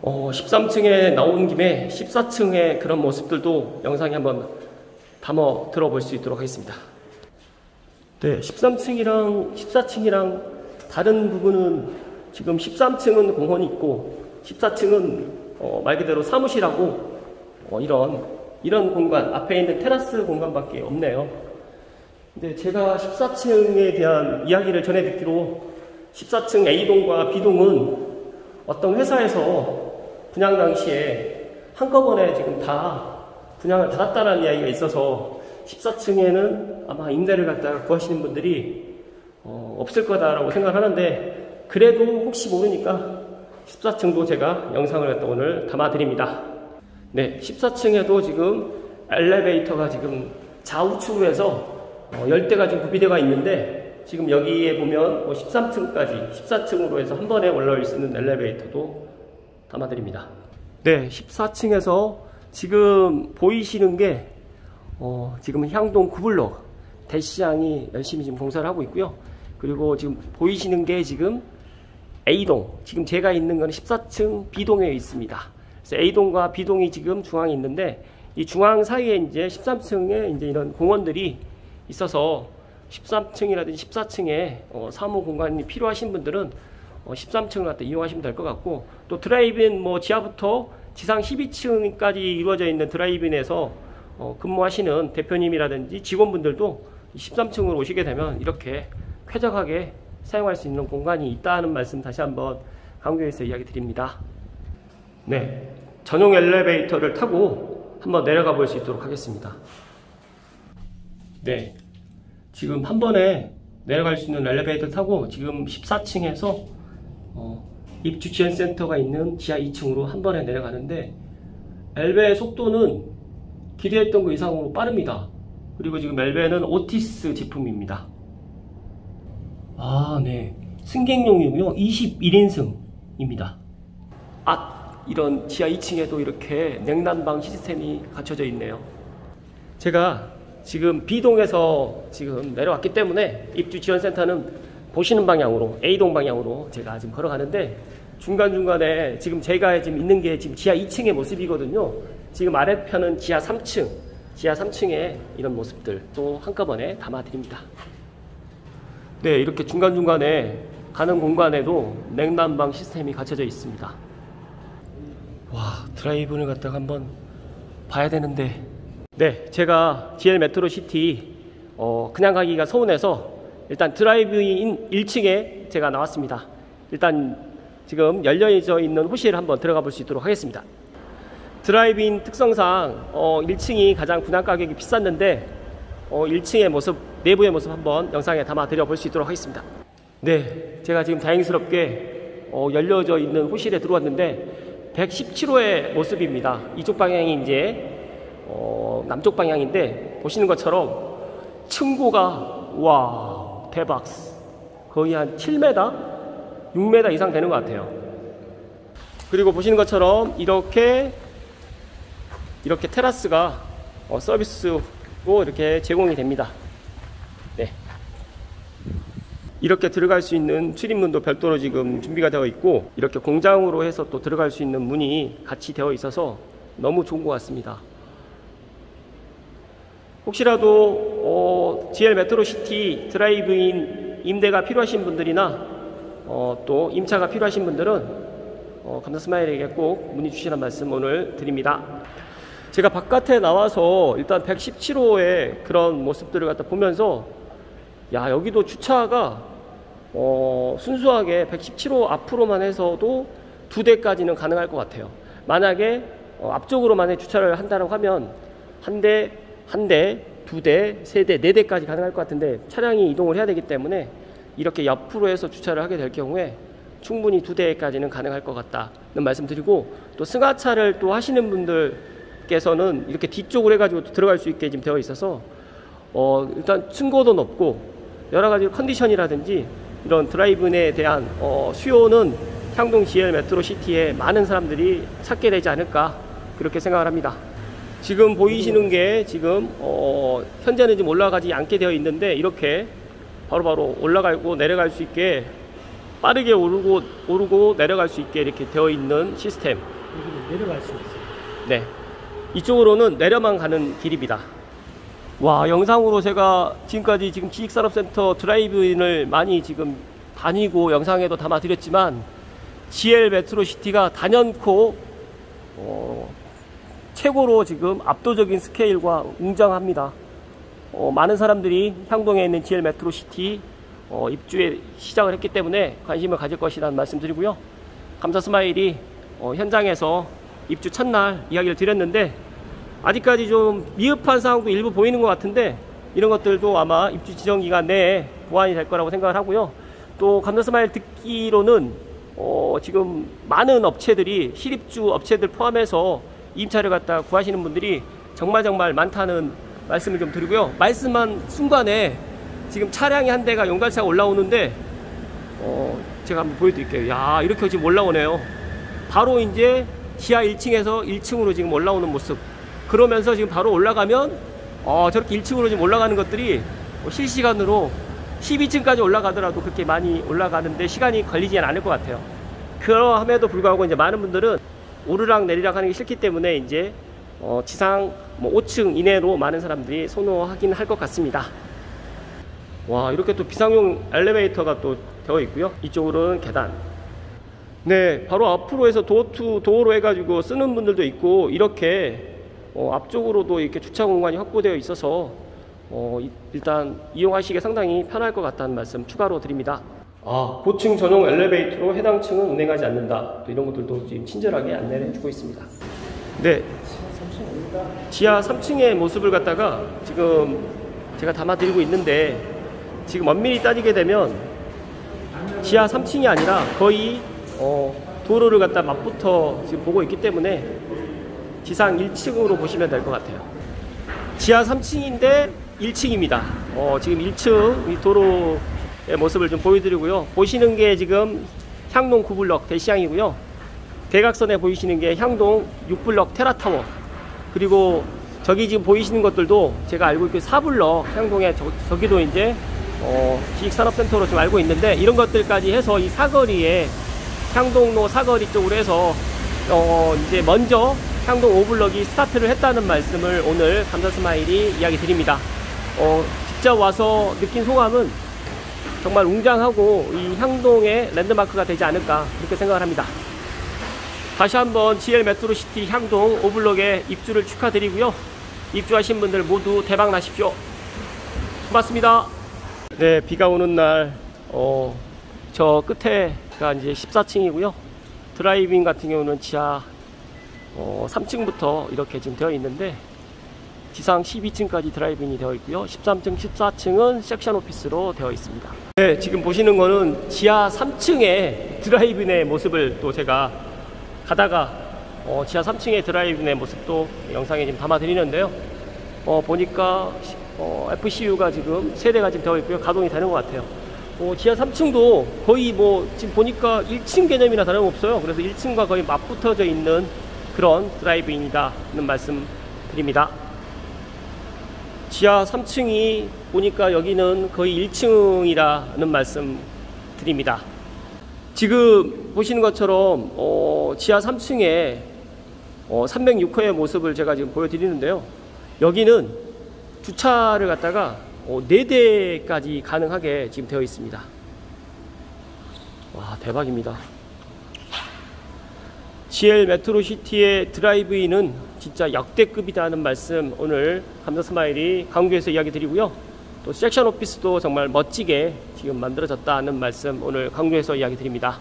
어, 13층에 나온 김에 14층의 그런 모습들도 영상에 한번 담아 들어볼 수 있도록 하겠습니다. 네, 13층이랑 14층이랑 다른 부분은 지금 13층은 공원이 있고 14층은 어, 말 그대로 사무실하고 어, 이런 이런 공간 앞에 있는 테라스 공간밖에 없네요. 근데 제가 14층에 대한 이야기를 전해 듣기로 14층 A동과 B동은 어떤 회사에서 분양 당시에 한꺼번에 지금 다 분양을 받았다는 이야기가 있어서 14층에는 아마 임대를 갖다가 구하시는 분들이 어, 없을 거다라고 생각하는데 그래도 혹시 모르니까 14층도 제가 영상을 갖다 오늘 담아드립니다. 네, 14층에도 지금 엘리베이터가 지금 좌우측으로 해서 어, 열대가 좀 구비되어 있는데 지금 여기에 보면 뭐 13층까지 14층으로 해서 한 번에 올라올 수 있는 엘리베이터도 담아드립니다. 네, 14층에서 지금 보이시는 게 어, 지금 향동 구블럭 대시장이 열심히 지금 공사를 하고 있고요. 그리고 지금 보이시는 게 지금 A동, 지금 제가 있는 건 14층 B동에 있습니다. 그래서 A동과 B동이 지금 중앙에 있는데 이 중앙 사이에 이제 13층에 이제 이런 공원들이 있어서 13층이라든지 14층에 어, 사무 공간이 필요하신 분들은 어, 13층을 갖다 이용하시면 될 것 같고 또 드라이브인 뭐 지하부터 지상 12층까지 이루어져 있는 드라이브인에서 어, 근무하시는 대표님이라든지 직원분들도 13층으로 오시게 되면 이렇게 쾌적하게 사용할 수 있는 공간이 있다는 말씀 다시 한번 강조해서 이야기 드립니다. 네, 전용 엘리베이터를 타고 한번 내려가 볼 수 있도록 하겠습니다. 네, 지금 한 번에 내려갈 수 있는 엘리베이터 타고 지금 14층에서 어, 입주 지원 센터가 있는 지하 2층으로 한 번에 내려가는데 엘베의 속도는 기대했던 것 이상으로 빠릅니다. 그리고 지금 엘베는 오티스 제품입니다. 아, 네. 승객용이고요. 21인승입니다. 아, 이런 지하 2층에도 이렇게 냉난방 시스템이 갖춰져 있네요. 제가 지금 B동에서 지금 내려왔기 때문에 입주 지원센터는 보시는 방향으로 A동 방향으로 제가 지금 걸어가는데 중간중간에 지금 제가 지금 있는 게 지금 지하 2층의 모습이거든요. 지금 아래편은 지하 3층, 지하 3층에 이런 모습들 또 한꺼번에 담아드립니다. 네, 이렇게 중간중간에 가는 공간에도 냉난방 시스템이 갖춰져 있습니다. 와, 드라이브를 갖다가 한번 봐야 되는데 네, 제가 GL 메트로 시티 어, 그냥 가기가 서운해서 일단 드라이브인 1층에 제가 나왔습니다. 일단 지금 열려져 있는 호실을 한번 들어가 볼 수 있도록 하겠습니다. 드라이브인 특성상 어, 1층이 가장 분양 가격이 비쌌는데 어, 1층의 모습, 내부의 모습 한번 영상에 담아 드려 볼 수 있도록 하겠습니다. 네, 제가 지금 다행스럽게 어, 열려져 있는 호실에 들어왔는데 117호의 모습입니다. 이쪽 방향이 이제 어, 남쪽 방향인데 보시는 것처럼 층고가 와 대박 거의 한 7m 6m 이상 되는 것 같아요. 그리고 보시는 것처럼 이렇게 이렇게 테라스가 어, 서비스로 이렇게 제공이 됩니다. 네. 이렇게 들어갈 수 있는 출입문도 별도로 지금 준비가 되어 있고 이렇게 공장으로 해서 또 들어갈 수 있는 문이 같이 되어 있어서 너무 좋은 것 같습니다 혹시라도 어, GL 메트로시티 드라이브인 임대가 필요하신 분들이나 어, 또 임차가 필요하신 분들은 어, 감사 스마일에게 꼭 문의 주시라는 말씀 오늘 드립니다. 제가 바깥에 나와서 일단 117호의 그런 모습들을 갖다 보면서 야 여기도 주차가 어, 순수하게 117호 앞으로만 해서도 두 대까지는 가능할 것 같아요. 만약에 어, 앞쪽으로만 해 주차를 한다고 하면 한 대 한 대, 두 대, 세 대, 네 대까지 가능할 것 같은데 차량이 이동을 해야 되기 때문에 이렇게 옆으로 해서 주차를 하게 될 경우에 충분히 두 대까지는 가능할 것 같다는 말씀드리고 또 승하차를 또 하시는 분들께서는 이렇게 뒤쪽으로 해가지고 들어갈 수 있게 지금 되어 있어서 어 일단 층고도 높고 여러 가지 컨디션이라든지 이런 드라이브인에 대한 어 수요는 향동 GL 메트로 시티에 많은 사람들이 찾게 되지 않을까 그렇게 생각을 합니다. 지금 보이시는 게 지금 어, 현재는 지금 올라가지 않게 되어 있는데 이렇게 바로바로 바로 올라가고 내려갈 수 있게 빠르게 오르고 오르고 내려갈 수 있게 이렇게 되어 있는 시스템. 여기는 내려갈 수 있어요. 네. 이쪽으로는 내려만 가는 길입니다. 와, 영상으로 제가 지금까지 지금 지식산업센터 드라이브인을 많이 지금 다니고 영상에도 담아 드렸지만 GL 메트로시티가 단연코 어, 최고로 지금 압도적인 스케일과 웅장합니다. 어, 많은 사람들이 향동에 있는 GL 메트로 시티 어, 입주에 시작을 했기 때문에 관심을 가질 것이라는 말씀드리고요. 감사 스마일이 어, 현장에서 입주 첫날 이야기를 드렸는데 아직까지 좀 미흡한 상황도 일부 보이는 것 같은데 이런 것들도 아마 입주 지정 기간 내에 보완이 될 거라고 생각을 하고요. 또 감사 스마일 듣기로는 어, 지금 많은 업체들이 실입주 업체들 포함해서 임차를 갖다 구하시는 분들이 정말 정말 많다는 말씀을 좀 드리고요. 말씀한 순간에 지금 차량이 한 대가 용달차가 올라오는데 어, 제가 한번 보여드릴게요. 야 이렇게 지금 올라오네요. 바로 이제 지하 1층에서 1층으로 지금 올라오는 모습. 그러면서 지금 바로 올라가면 어, 저렇게 1층으로 지금 올라가는 것들이 뭐 실시간으로 12층까지 올라가더라도 그렇게 많이 올라가는데 시간이 걸리지 않을 것 같아요. 그러함에도 불구하고 이제 많은 분들은 오르락 내리락 하는 게 싫기 때문에 이제 어, 지상 뭐 5층 이내로 많은 사람들이 선호하긴 할 것 같습니다. 와 이렇게 또 비상용 엘리베이터가 또 되어 있고요. 이쪽으로는 계단. 네, 바로 앞으로 해서 도어 투 도어로 해가지고 쓰는 분들도 있고 이렇게 어, 앞쪽으로도 이렇게 주차 공간이 확보되어 있어서 어, 이- 일단 이용하시기에 상당히 편할 것 같다는 말씀 추가로 드립니다. 아, 고층 전용 엘리베이터로 해당 층은 운행하지 않는다. 또 이런 것들도 지금 친절하게 안내를 해주고 있습니다. 네, 지하 3층의 모습을 갖다가 지금 제가 담아드리고 있는데 지금 엄밀히 따지게 되면 지하 3층이 아니라 거의 어, 도로를 갖다 맞붙어 지금 보고 있기 때문에 지상 1층으로 보시면 될 것 같아요. 지하 3층인데 1층입니다. 어, 지금 1층 이 도로의 모습을 좀 보여드리고요. 보시는 게 지금 향동 9블럭 대시향이고요. 대각선에 보이시는 게 향동 6블럭 테라타워. 그리고 저기 지금 보이시는 것들도 제가 알고 있고 4블럭 향동에 저, 저기도 이제 어, 기획산업센터로 지금 알고 있는데 이런 것들까지 해서 이 사거리에 향동로 사거리 쪽으로 해서 어, 이제 먼저 향동 5블럭이 스타트를 했다는 말씀을 오늘 감사 스마일이 이야기 드립니다. 어, 직접 와서 느낀 소감은 정말 웅장하고 이 향동의 랜드마크가 되지 않을까 그렇게 생각을 합니다. 다시 한번 GL 메트로시티 향동 5블럭의 입주를 축하드리고요. 입주하신 분들 모두 대박 나십시오. 고맙습니다. 네, 비가 오는 날, 어, 저 끝에가 이제 14층이고요. 드라이브인 같은 경우는 지하 어, 3층부터 이렇게 지금 되어 있는데 지상 12층까지 드라이브인이 되어 있고요. 13층, 14층은 섹션 오피스로 되어 있습니다. 네, 지금 보시는 거는 지하 3층의 드라이브인의 모습을 또 제가 가다가 어, 지하 3층의 드라이브인의 모습도 영상에 지금 담아 드리는데요. 어, 보니까 어, FCU가 지금 세대가 지금 되어 있고요. 가동이 되는 것 같아요. 어, 지하 3층도 거의 뭐 지금 보니까 1층 개념이나 다름없어요. 그래서 1층과 거의 맞붙어져 있는 그런 드라이브인이다는 말씀 드립니다. 지하 3층이 보니까 여기는 거의 1층이라는 말씀 드립니다. 지금 보시는 것처럼 어, 지하 3층에 어, 306호의 모습을 제가 지금 보여드리는데요. 여기는 주차를 갖다가 어, 4대까지 가능하게 지금 되어 있습니다. 와, 대박입니다. GL 메트로시티의 드라이브인은 진짜 역대급이다는 말씀 오늘 감사 스마일이 강구에서 이야기 드리고요. 또 섹션 오피스도 정말 멋지게 지금 만들어졌다는 말씀 오늘 강구에서 이야기 드립니다.